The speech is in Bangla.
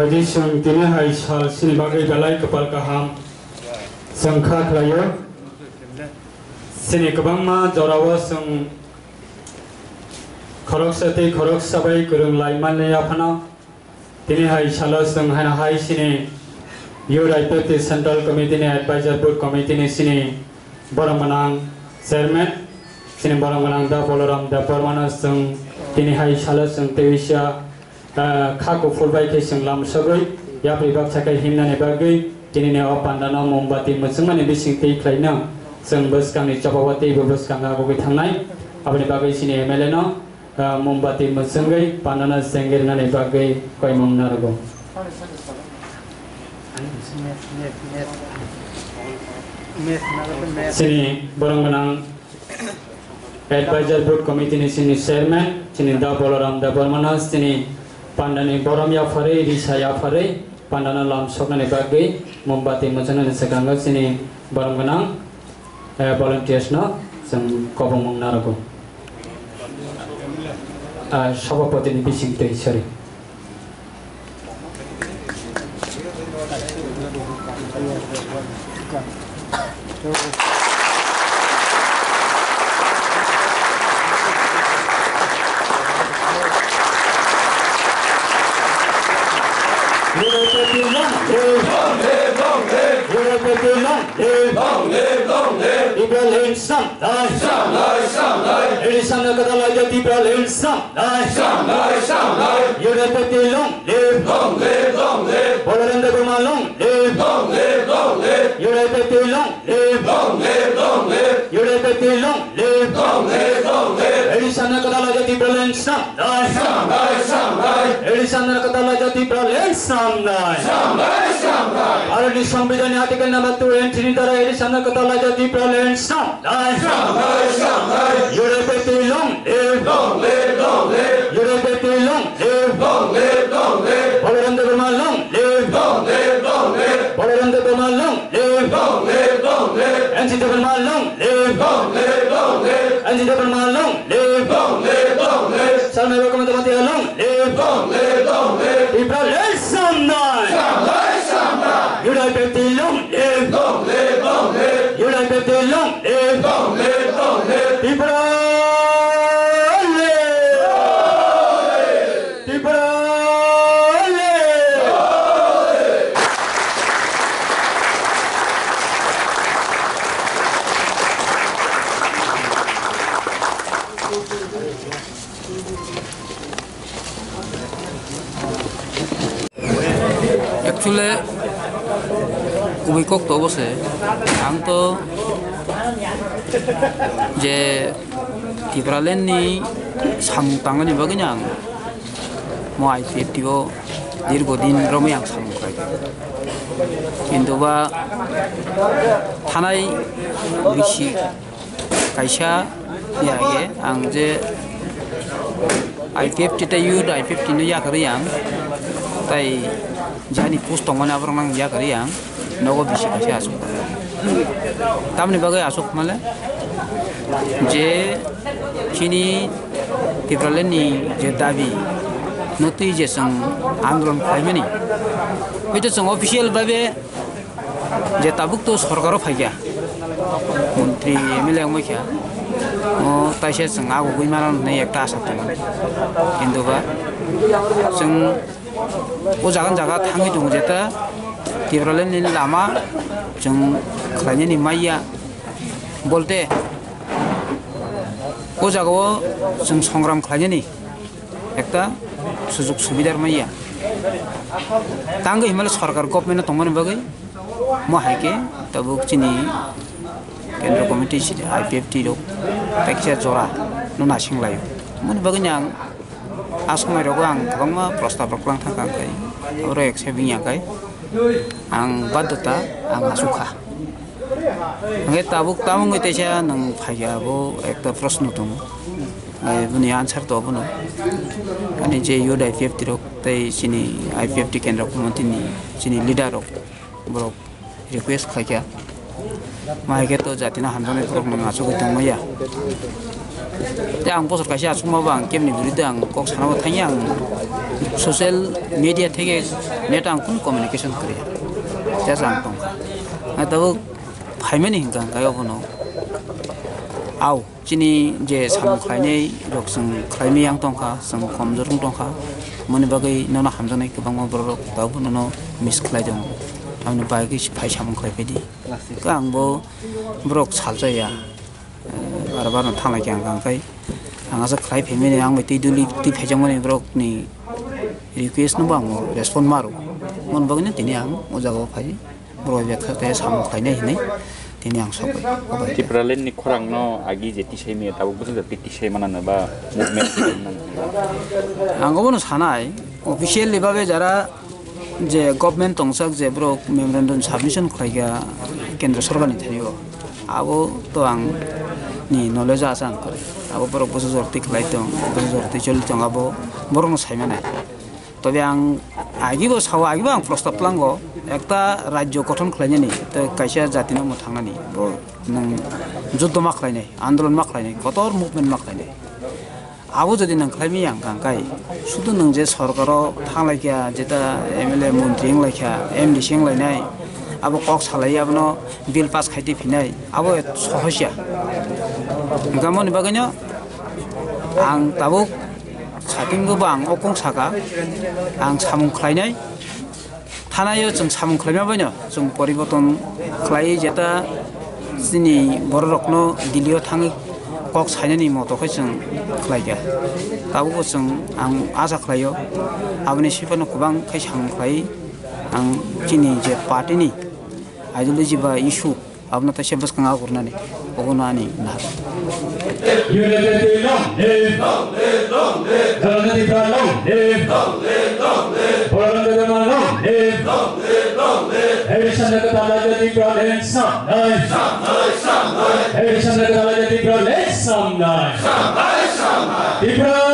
Haji sung tini hai sal sini bagai galai kepal kaham sangkha khlayo sini kabangma jorawa sung khorok sate khorok sabai kurung laiman ne apana tini hai sala sung hana hai sini URIPT Central Committee ne Advisor Board Committee ne sini Boromanang Chairman sini Boromanang da Boloram da Pormana sung tini hai sala sung tewisya खाको फुलबाय केसं लामसगै बिबाग साखाय हिमनानै बागै दिनैनि अपान्दाना मोमबाति मोसंमानि बिसिं दै ख्लायनो जों बोसकांनि जबावाति बोसकांगा बगै थांनाय। आबनि बागै सिनि एमएलए न मोमबाति मोसंगै पान्दाना जेंगेरनानै बागै कय ममनारगौ सिनि बरंगनां एडभाइजर बोर्ड कमिटिनि सिनि चेयरमेन, सिनि दा बलराम दा बर्माना, सिनि pandani borom ya fare risa ya fare pandana lam soknani bagui mombati mochana sekanga sini borom ganang volunteers no Müslüman live long, live long, live. İbrahim Samlay. Samlay, Samlay. Elisan'a kadar ayet İbrahim Samlay. Samlay, Samlay. Yönetmekte long, live. Long, live, long, live. Bolarında kurma long, live. Long, live, long, live. Yönetmekte long, live. Long, live, long, live. Yönetmekte long, live. Long, live, long, live. Elisan'a kadar ayet İbrahim Samlay. Samlay, Samlay. Samlai, Elisana Kadalaja Ibrahim Samdai samlai, samlai, ভারতীয় সংবিধানে আর্টিকেল নাম্বার টু এন্ট্রি দ্বারা এর সামনে কথা দি প্রেলেন্ট সামলাই samlai, samlai, ইউরোপেতে long live long live Balram live Balram live NC live এনসি long live, long live, long live, long live, দি প্রেলেন্ট সামলাই samlai, samlai, ইউরোপেতে long live long live, long live, ইউরোপেতে long live long live, long live, দি প্রেলেন্ট দি প্রেলেন্ট চুলে অভিকক্ত অবশ্যই। আমি তো যে টিপ্রালেননি সামু তাঙ্গনি বাগিনি আং মো আই পি এফটিও দীর্ঘদিন রমে আমি সামু খাই কিন্তু বা থানায় বেশি কাইসা আগে আং যে আই পি এফটিটা ইউড আই পি এফটিনো ইয়াকারি আং তাই थानाय बिसि कायसा यागे आं जे आइ पि एफ टिटा युथ आइ पि एफ टिनो याखै आं তাই জানি পোস্ট মানে আবার নাং ইয়া করি আং নগ বেশি কাছে আসুক তামনি বাগে আসুক মানে যে খিনি টিপ্রালেননি যে দাবি নতুই যে जों আন্দোলন খাইমানি হয়তো जों অফিসিয়াল ভাবে যে তাবুক Ujagan-jaga tangi dungu jeta Tiberalin nil lama Jung kranya maya. Bolte Ujaga wo Jung songgram kranya Ekta Sujuk subidar maya. Tangga himal sorkar gopmena tongan bagai Mahaike Tabuk cini Kendro komite sidi IPFT do Pekcia zora Nuna singlayo Mun bagai nyang आं आसमायरावबो आं गोबां प्रस्ताब रखलां थांखांखाय आरो एक्सेप्टिं याखाय आं बाध्यता आं आसुखा ओमफ्राय ताबुक तामुङै तेसा नों फाइयाबो एकटा प्रश्न दङ बुनि आन्सार दङ बुनो अनि जे यो आइ पि एफ टी रक तै चिनि आइ पि एफ टी केन्द्र कमिटिनि चिनि लिडार रक बरक request खायखा mahike to jatina hanjone to mun asu ke tong maya yang posok kasi asu ma bang kem ni buri dang kok sana yang thanyang um, social media theke net ang kun communication kare ja sang tong na to phaimeni hingkang kayo hono aw chini je sam khainei rok sung khaimi yang tong kha sam komjor tong tongka. mani bagai nona hamjone kebang ma borok tabu nono miss khlai आंनो बागै फाइ साम खायबायदि आंबो ब्रक सालजाया बार बार थांनायखै आं गांखाय आंहासो खाय फेमिलि आं बै दुलि ति फेजांमोन ब्रकनि रिकुवेस्ट नंबा आं रेसपन्ड मारो मोनबागैनो दिनै आं अजागाव फाय बर' बेखाय साम खायनाय हिनै दिनै आं सबाय होबाय टिप्रालेननि खरांनो आगि जेति सैमे दाबो बुझो जति तिसै मानानो बा मुभमेन्ट आंखौबो सानाय अफिसियेलि যারা যে গভর্নমেন্ট তংসাক যে ব্রক মেমোরেন্ডাম সাবমিশন খাইগা কেন্দ্র সরকারনি থানিও আবো তো আং asa ang kore abo borok bosu jorti khlai tong bosu jorti choli tong abo borok no saimane তবে আং আগিব সাও আগিব আং প্রস্তাব লাঙ্গ একটা রাজ্য গঠন খাইনি তো কাইসা জাতি নাম থাংনানি নং যুদ্ধ মা খাইনাই আন্দোলন মা খাইনাই কতর মুভমেন্ট মা খাইনাই আবু যদি নাংখ্লাইমি আংকাঙ্কাই শুধু নং যে সরকারও থাংলাইখিয়া যেটা এম এল এ মন্ত্রী হিংলাইখিয়া এম ডি সি হিংলাইনাই আবো কক সালাই আবনো বিল পাস খাইতে ফিনাই আবো সহজা গামনি বাগাইনো আং তাবুক সাকিমগোবো আং অকং সাকা আং সামুং খ্লাইনাই থানায় जों সামুং ख्लायमाबायनो जों পরিবর্তন ख्लायो যেটা जोंनि बर' रखनो दिल्लीयाव थाङो 꼭 사년이 모두 회정 클라이게 다우고성 앙 아사 클라이요 아버니 실버는 구방 카이 상클라이 앙 지니 이제 파티니 아이돌리지 바 이슈 아버나 타 셰버스 강아 고르나니 오고나니 나 유네데티롱 네롱 네롱 네 자나니타롱 네롱 네롱 네 보란데데마롱 네롱 네롱 네 에리산데가 달라제디 브라덴 삼 나이 삼 나이 삼 나이 에리산데가 달라제디 브라덴 Somebody, somebody. Because